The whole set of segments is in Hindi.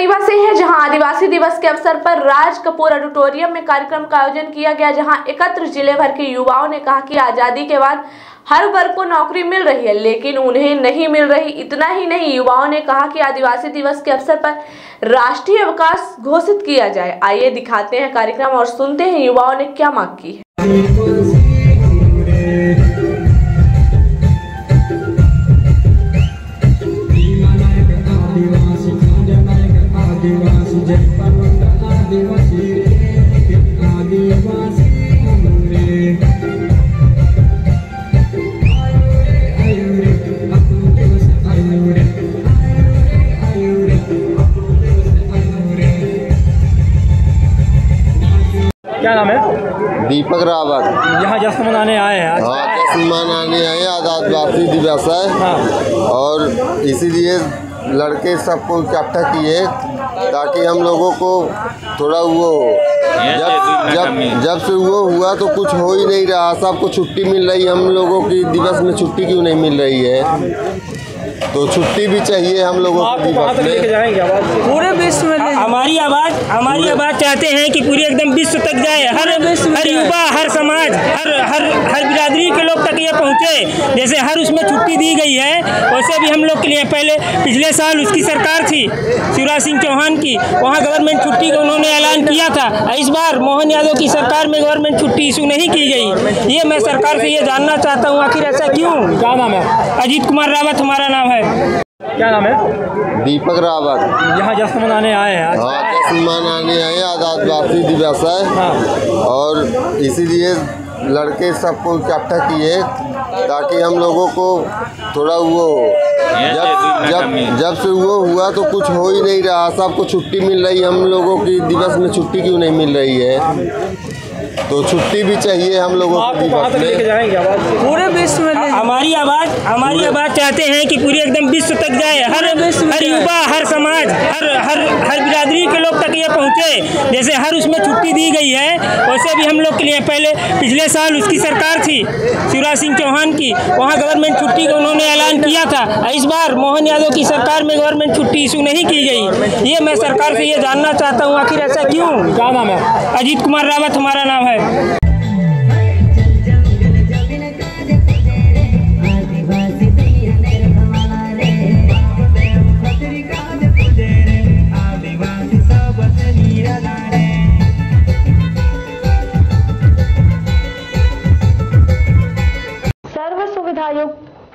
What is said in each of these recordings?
रीवा से है, जहाँ आदिवासी दिवस के अवसर पर राज कपूर ऑडिटोरियम में कार्यक्रम का आयोजन किया गया, जहाँ एकत्र ज़िले भर के युवाओं ने कहा कि आज़ादी के बाद हर वर्ग को नौकरी मिल रही है, लेकिन उन्हें नहीं मिल रही, इतना ही नहीं, युवाओं ने कहा कि आदिवासी दिवस के अवसर पर राष्ट्रीय अवकाश घोषित किया जाए। आइए दिखाते हैं कार्यक्रम और सुनते हैं युवाओं ने क्या मांग की है। क्या नाम है? दीपक रावत। यहाँ जश्न मनाने आए हैं। हाँ जश्न मनाने आए आजादवासी दिवस है। हाँ। और इसीलिए लड़के सबको इकट्ठा किए। ताकि हम लोगों को थोड़ा वो हो जब जब जब से वो हुआ तो कुछ हो ही नहीं रहा। सबको छुट्टी मिल रही है। हम लोगों की दिवस में छुट्टी क्यों नहीं मिल रही है? तो छुट्टी भी चाहिए हम लोगों को पूरे विश्व में हमारी आवाज़ हमारी आवाज़ चाहते हैं कि पूरे एकदम विश्व तक जाए। हर हर युवा हर समाज हर हर हर बिरादरी के लोग तक ये पहुँचे। जैसे हर उसमें छुट्टी दी गई है वैसे भी हम लोग के लिए पहले पिछले साल उसकी सरकार थी शिवराज सिंह चौहान की। वहाँ गवर्नमेंट छुट्टी का उन्होंने ऐलान किया था। इस बार मोहन यादव की सरकार में गवर्नमेंट छुट्टी इशू नहीं की गई। ये मैं सरकार से ये जानना चाहता हूँ आखिर ऐसा क्यों? क्या नाम है? अजीत कुमार रावत हमारा नाम है। क्या नाम है? दीपक रावत। यहाँ जश्न मनाने आए हैं। हाँ जश्न मनाने आए आजादवासी दिवस है हाँ। और इसीलिए लड़के सबको इकट्ठा किए ताकि हम लोगों को थोड़ा वो हो। जब जब जब से वो हुआ तो कुछ हो ही नहीं रहा। सबको छुट्टी मिल रही है हम लोगों की दिवस में छुट्टी क्यों नहीं मिल रही है? तो छुट्टी भी चाहिए हम लोगों को पूरे विश्व में हमारी आवाज़ हमारी आवाज़ चाहते हैं कि पूरे एकदम विश्व तक जाए। हर हर युवा हर समाज हर हर हर बिरादरी के लोग तक ये पहुँचे। जैसे हर उसमें छुट्टी दी गई है वैसे भी हम लोग के लिए पहले पिछले साल उसकी सरकार थी शिवराज सिंह चौहान की। वहाँ गवर्नमेंट छुट्टी का उन्होंने ऐलान किया था। इस बार मोहन यादव की सरकार में गवर्नमेंट छुट्टी इशू नहीं की गई। ये मैं सरकार से ये जानना चाहता हूँ आखिर ऐसा क्यों? क्या नाम है? अजीत कुमार रावत हमारा नाम है।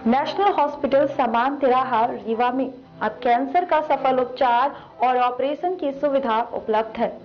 नेशनल हॉस्पिटल समान तिराहा रीवा में। अब कैंसर का सफल उपचार और ऑपरेशन की सुविधा उपलब्ध है।